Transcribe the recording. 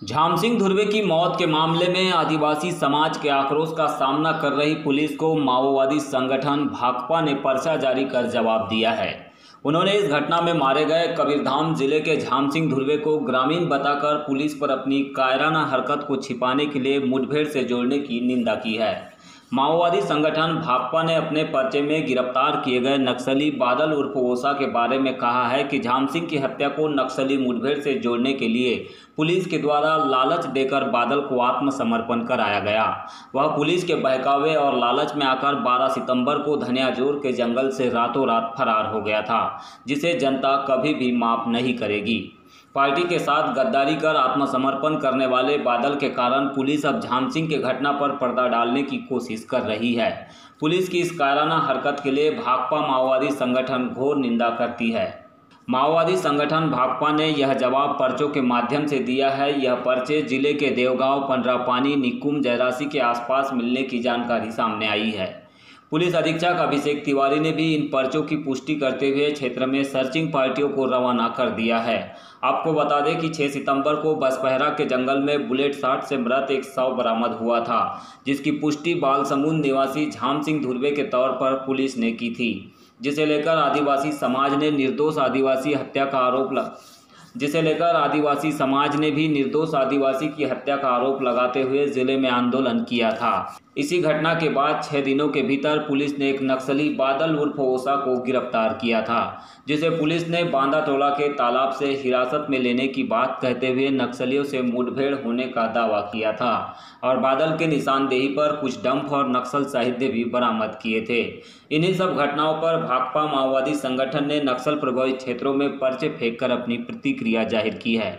झामसिंह धुर्वे की मौत के मामले में आदिवासी समाज के आक्रोश का सामना कर रही पुलिस को माओवादी संगठन भाकपा ने पर्चा जारी कर जवाब दिया है। उन्होंने इस घटना में मारे गए कबीरधाम ज़िले के झामसिंह धुर्वे को ग्रामीण बताकर पुलिस पर अपनी कायराना हरकत को छिपाने के लिए मुठभेड़ से जोड़ने की निंदा की है। माओवादी संगठन भाकपा ने अपने पर्चे में गिरफ़्तार किए गए नक्सली बादल उर्फ़ ओसा के बारे में कहा है कि झामसिंह की हत्या को नक्सली मुठभेड़ से जोड़ने के लिए पुलिस के द्वारा लालच देकर बादल को आत्मसमर्पण कराया गया। वह पुलिस के बहकावे और लालच में आकर 12 सितंबर को धनियाजोर के जंगल से रातों रात फरार हो गया था, जिसे जनता कभी भी माफ़ नहीं करेगी। पार्टी के साथ गद्दारी कर आत्मसमर्पण करने वाले बादल के कारण पुलिस अब झामसिंह के घटना पर पर्दा डालने की कोशिश कर रही है। पुलिस की इस कायराना हरकत के लिए भाकपा माओवादी संगठन घोर निंदा करती है। माओवादी संगठन भाकपा ने यह जवाब पर्चों के माध्यम से दिया है। यह पर्चे ज़िले के देवगांव, पंडरापानी निकुम जयरासी के आसपास मिलने की जानकारी सामने आई है। पुलिस अधीक्षक अभिषेक तिवारी ने भी इन पर्चों की पुष्टि करते हुए क्षेत्र में सर्चिंग पार्टियों को रवाना कर दिया है। आपको बता दें कि 6 सितंबर को बसपहरा के जंगल में बुलेट साठ से मृत एक शव बरामद हुआ था, जिसकी पुष्टि बाल बालसमुंद निवासी झाम सिंह धुर्वे के तौर पर पुलिस ने की थी, जिसे लेकर आदिवासी समाज ने निर्दोष आदिवासी हत्या का आरोप लगा जिसे लेकर आदिवासी समाज ने भी निर्दोष आदिवासी की हत्या का आरोप लगाते हुए ज़िले में आंदोलन किया था। इसी घटना के बाद छह दिनों के भीतर पुलिस ने एक नक्सली बादल उर्फ़ ओसा को गिरफ़्तार किया था, जिसे पुलिस ने बांदा टोला के तालाब से हिरासत में लेने की बात कहते हुए नक्सलियों से मुठभेड़ होने का दावा किया था और बादल के निशानदेही पर कुछ डंप और नक्सल साहित्य भी बरामद किए थे। इन्हीं सब घटनाओं पर भाकपा माओवादी संगठन ने नक्सल प्रभावित क्षेत्रों में पर्चे फेंक अपनी प्रतिक्रिया ज़ाहिर की है।